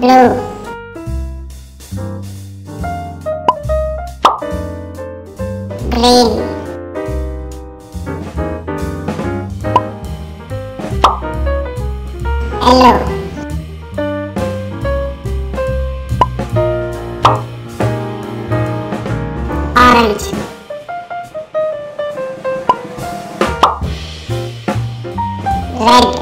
blue green yellow orange. Red.